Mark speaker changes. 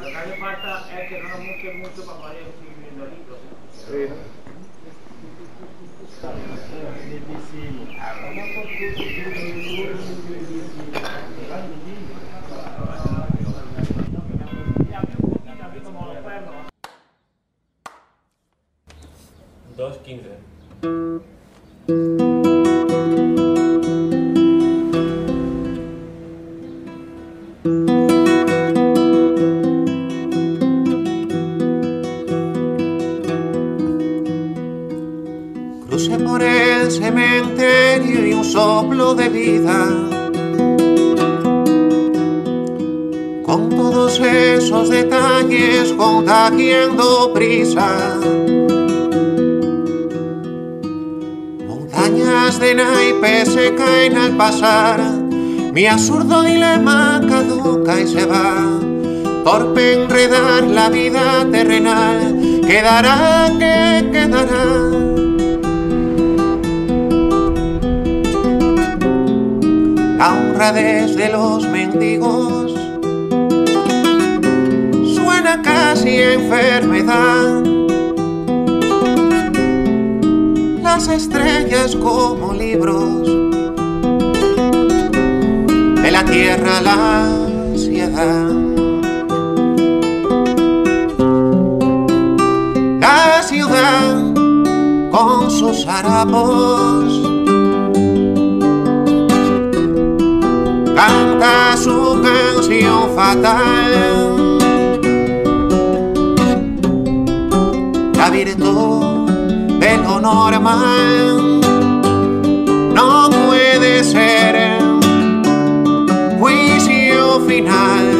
Speaker 1: Lo que hace falta es que no nos mucho para poder
Speaker 2: 2, 15.
Speaker 3: Crucé por el cementerio y un soplo de vida. Con todos esos detalles contagiando prisa. Montañas de naipes se caen al pasar. Mi absurdo dilema caduca y se va. Por enredar la vida terrenal, quedará que quedará. la honradez de los mendigos suena casi enfermedad. Las estrellas como libros de la tierra la ansiedad. La ciudad con sus harapos canta su canción fatal. La virtud lo normal no puede ser juicio final.